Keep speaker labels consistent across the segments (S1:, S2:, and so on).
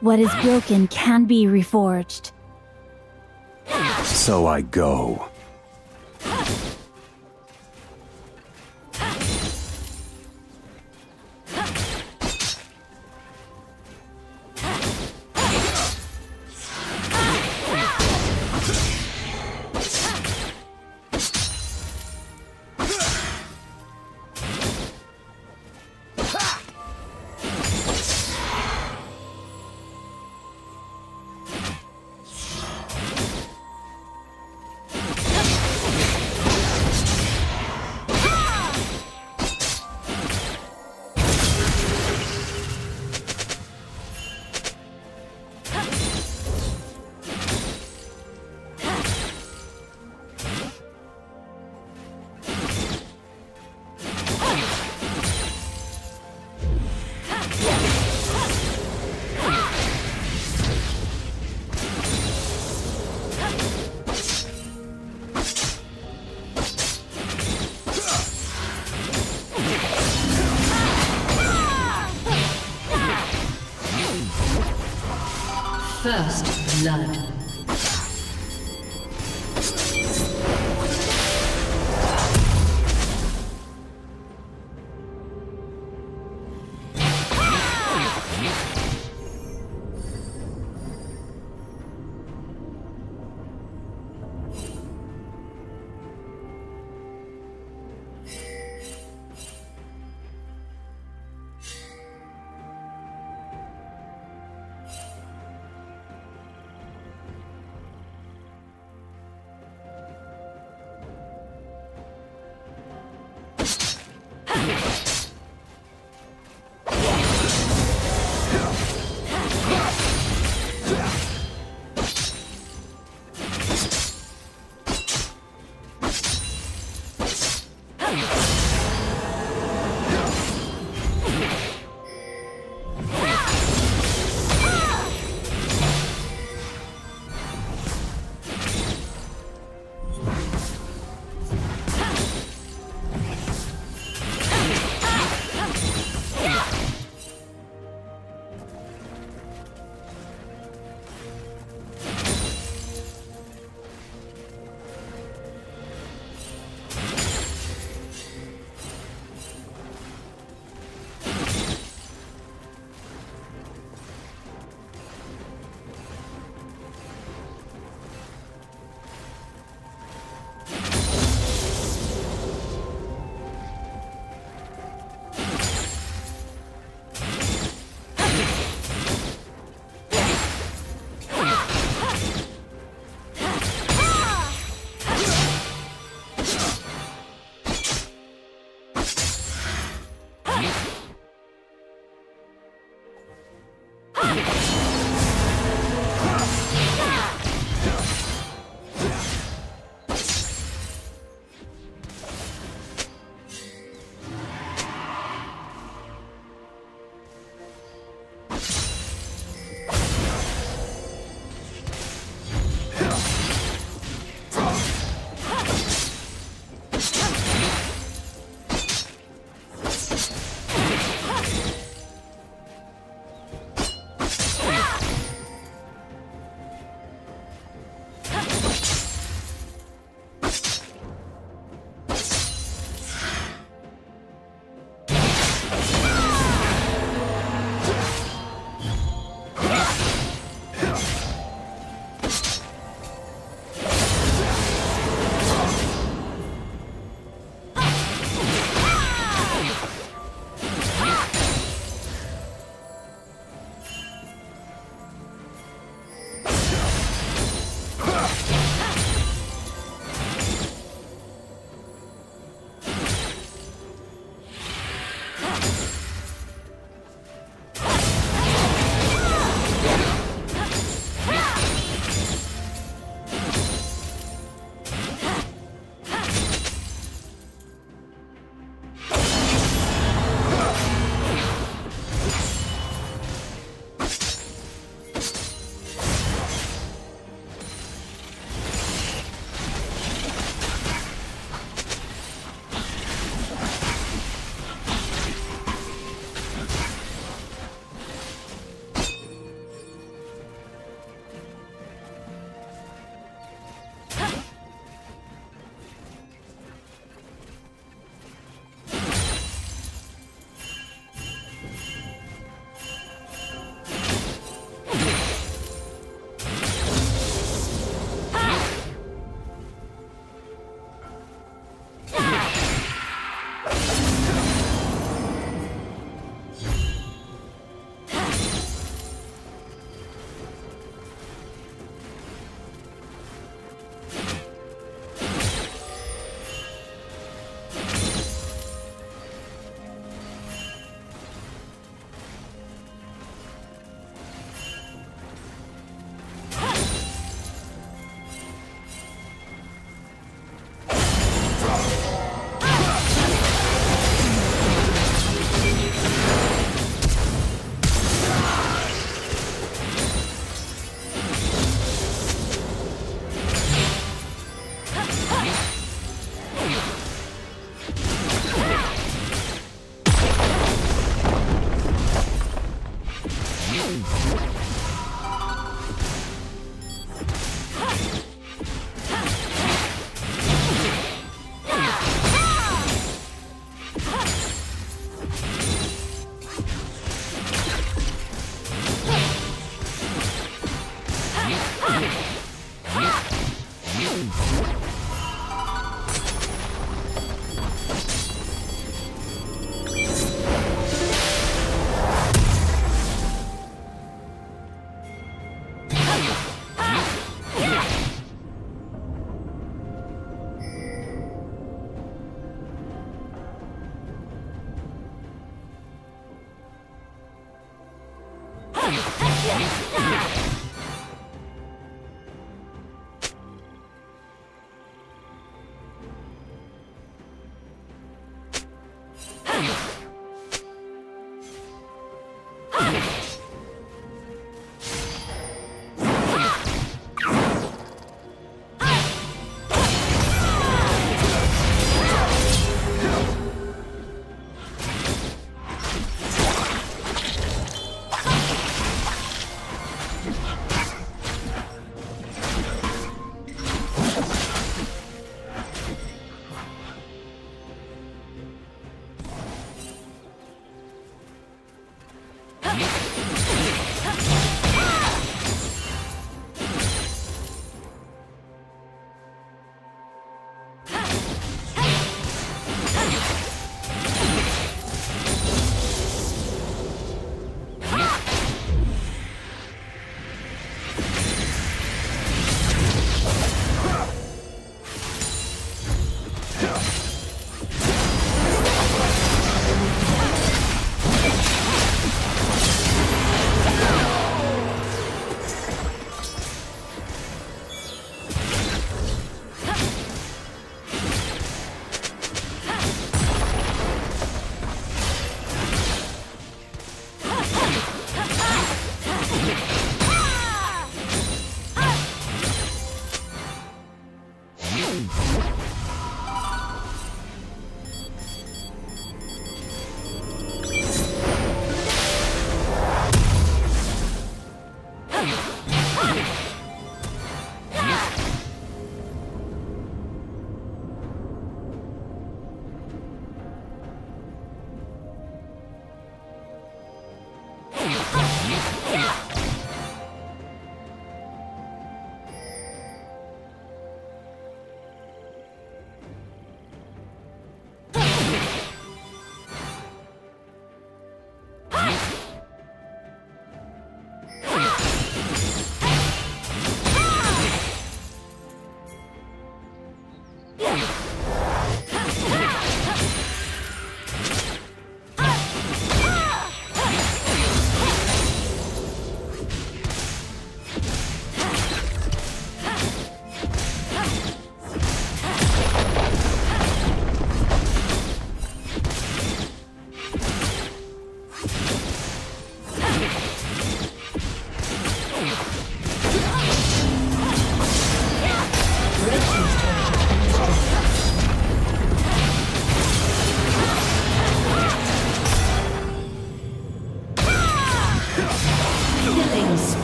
S1: What is broken can be reforged.
S2: So I go.
S3: First blood.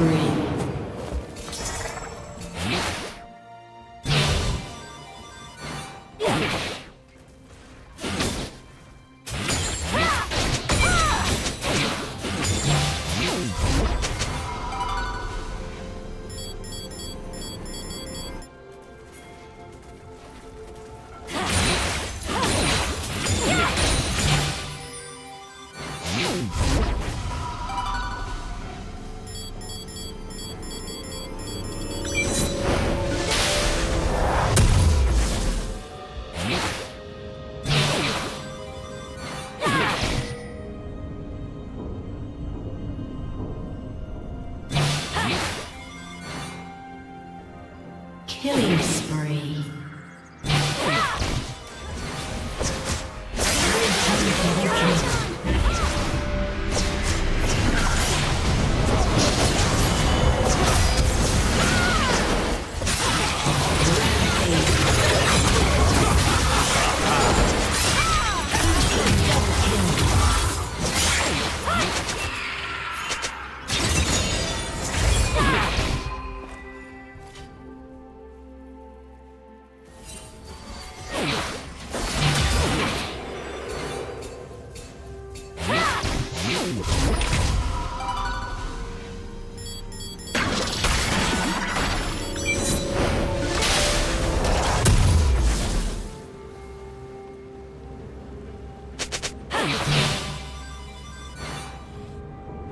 S3: Three.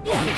S3: Yeah.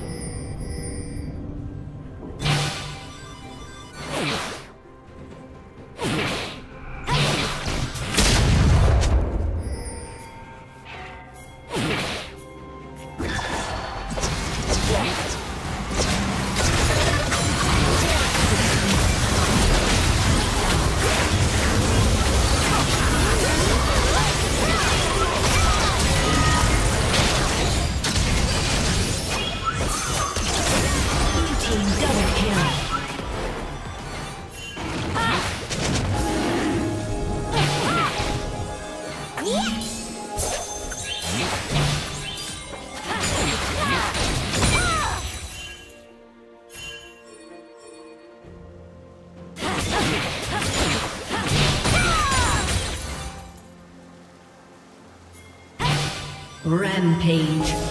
S3: Rampage.